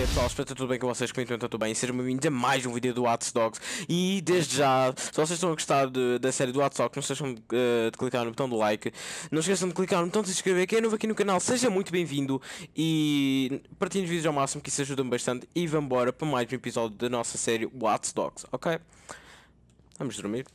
que é pessoal? Espero que tudo bem com vocês, comigo está tudo bem. Sejam bem-vindos a mais um vídeo do Watch Dogs. E desde já, se vocês estão a gostar de, da série do Watch Dogs, não esqueçam de, uh, de clicar no botão do like. Não esqueçam de clicar no botão de se inscrever. Quem é novo aqui no canal, seja muito bem-vindo. E partilhem os vídeos ao máximo, que isso ajuda-me bastante. E vamos embora para mais um episódio da nossa série Watch Dogs, ok? Vamos dormir.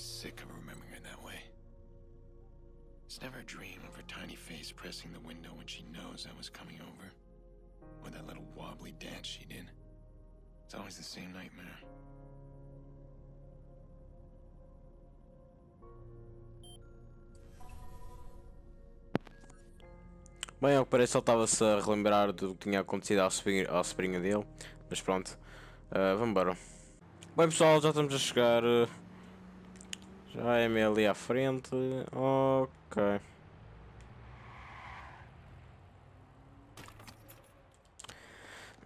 Sick of remembering her that way. It's never a dream of her tiny face pressing the window when she knows I was coming over. Or that little wobbly dance she did. It's always the same nightmare. Bem, ao que parece ele estava-se a relembrar do que tinha acontecido ao sobrinho, ao sobrinho dele. Mas pronto, uh, vamos embora. Bem pessoal, já estamos a chegar. uh, já é meio ali à frente. Ok.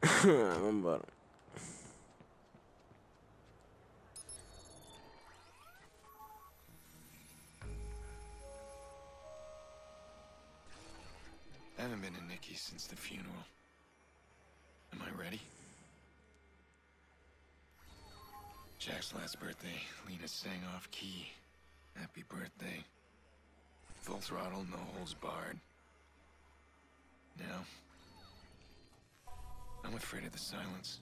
vamos embora. I haven't been to Nikki's since the funeral. Jack's last birthday, Lena sang off key. Happy birthday. Full throttle, no holds barred. Now, I'm afraid of the silence.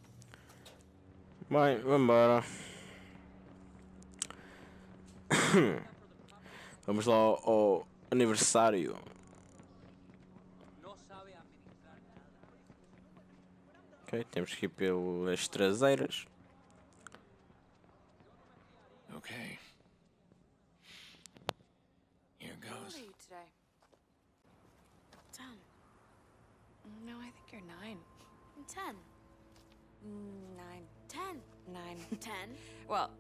Bem, vamos embora. Vamos lá ao, ao aniversário. Ok, temos que ir pelas traseiras. Okay. Here goes. How old are you today? Ten. No, I think you're nine. Ten. Nine. Ten. Nine. Ten. Well,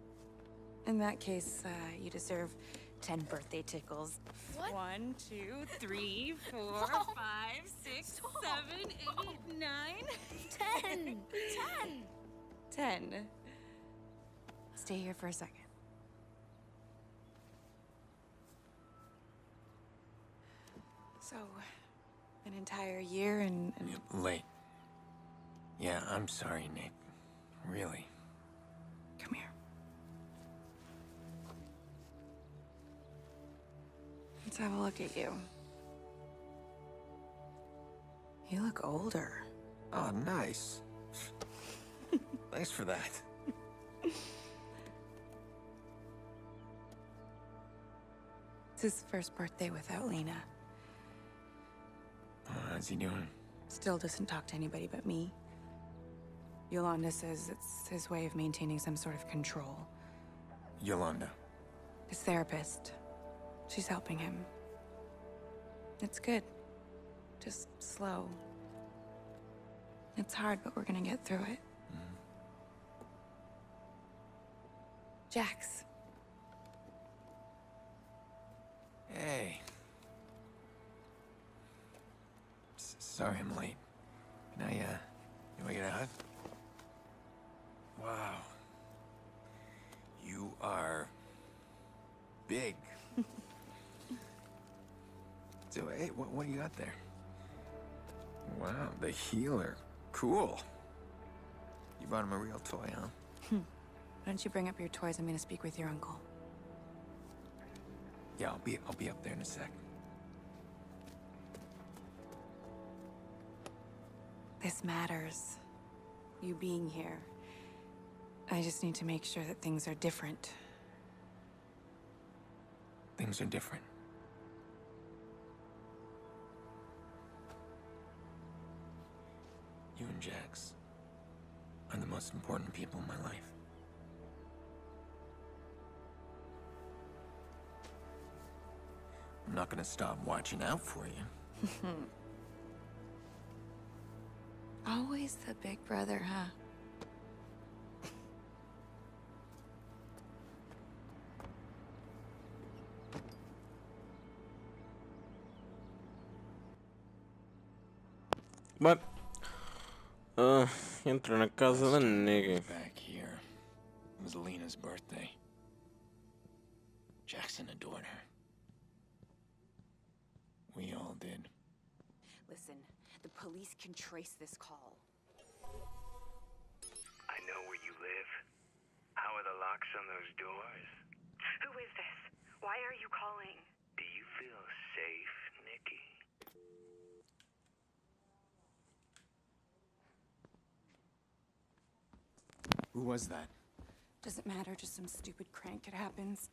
in that case, uh, you deserve ten birthday tickles. What? One, two, three, four, Whoa. five, six, Stop. seven, eight, nine, Ten. Ten. ten. Stay here for a second. So, an entire year and, and Late. Yeah, I'm sorry, Nate. Really. come here. Let's have a look at you. You look older. Oh, nice. Thanks for that. It's his first birthday without Lena. How's he doing? Still doesn't talk to anybody but me. Yolanda says it's his way of maintaining some sort of control. Yolanda. His therapist. She's helping him. It's good. Just slow. It's hard, but we're gonna get through it. Mm-hmm. Jax, sorry I'm late. Can I, uh, can I get a hug? Wow. You are big. so, hey, what, what do you got there? Wow, the healer. Cool. You brought him a real toy, huh? Why don't you bring up your toys? I'm gonna speak with your uncle. Yeah, I'll be I'll be up there in a sec. This matters. You being here. I just need to make sure that things are different. Things are different. You and Jax are the most important people in my life. I'm not gonna stop watching out for you. Always the big brother, huh? But, uh, entra na casa da nega. Back here. It was Lena's birthday. Jackson adored her. We all did. Listen, the police can trace this call. I know where you live. How are the locks on those doors? Who is this? Why are you calling? Do you feel safe, Nicky? Who was that? Doesn't matter, just some stupid crank. It happens.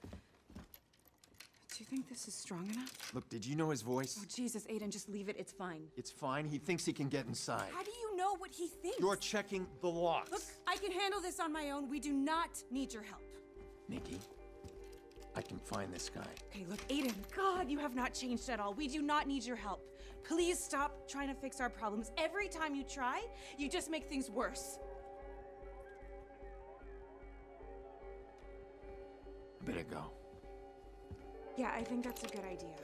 Do you think this is strong enough? Look, did you know his voice? Oh, Jesus, Aiden, just leave it. It's fine. It's fine. He thinks he can get inside. How do you know what he thinks? You're checking the locks. Look, I can handle this on my own. We do not need your help. Nicky, I can find this guy. Okay, look, Aiden, God, you have not changed at all. We do not need your help. Please stop trying to fix our problems. Every time you try, you just make things worse. I better go. Yeah, I think that's a good idea.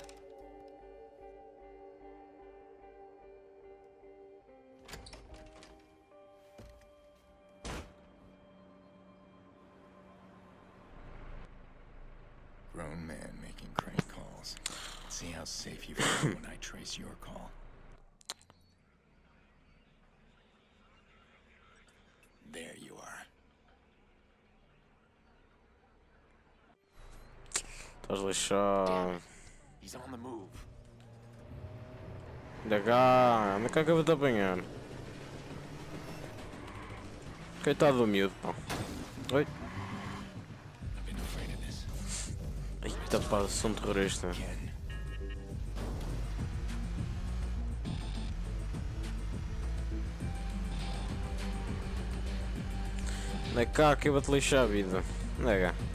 Grown man making crank calls. See how safe you feel when I trace your call. Различаю. Legal, mas que eu vou apanhar? Coitado do miúdo, pá. Oi. Eita pá, sou um terrorista. Anda cá que eu vou te lixar a vida. Anda cá.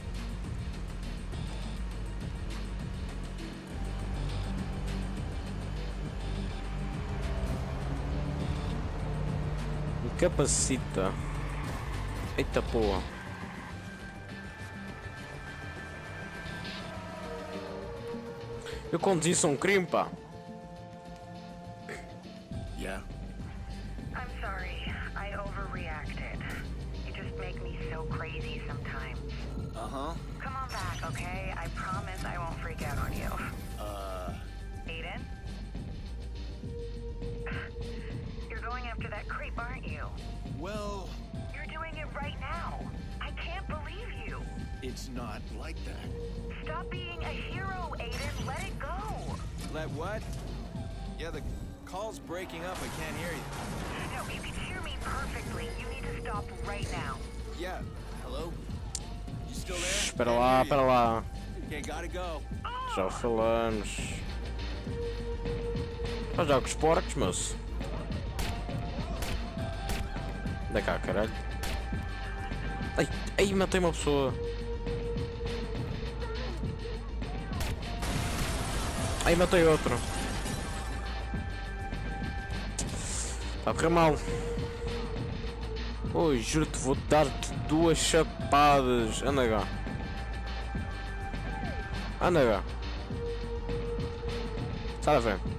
Capacita. Eita porra. Eu conduzi sou um crime, pá. Yeah. I'm sorry. I overreacted. You just make me so crazy sometimes. Uh huh. Come on back, okay? I promise I won't freak out on you. Uh. Aiden? You're going after that creep, aren't you? Well, You're doing it right now. I can't believe you. it's not like that. Stop being a hero, Aiden. Let it go. Let what? Yeah, the call's breaking up. I can't hear you. No, you can hear me perfectly. You need to stop right now. Yeah. Hello? You still there? Espera Can't lá, hear lá. Okay, gotta go. Oh! Já falamos. Mas já com os porcos, Da cá, caralho. Ai, ai, matei uma pessoa. Ai, matei outro. Está a correr mal. Oi, juro-te, vou dar-te duas chapadas. Anda cá. Anda cá. Sai da frente.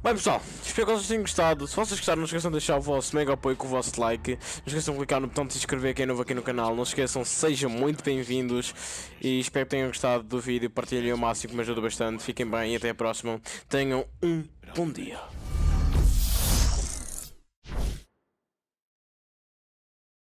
Bem pessoal, espero que vocês tenham gostado. Se vocês gostaram, não esqueçam de deixar o vosso mega apoio com o vosso like. Não esqueçam de clicar no botão de se inscrever quem é novo aqui no canal. Não esqueçam, sejam muito bem-vindos. E espero que tenham gostado do vídeo. Partilhem ao máximo que me ajuda bastante. Fiquem bem e até a próxima. Tenham um bom dia.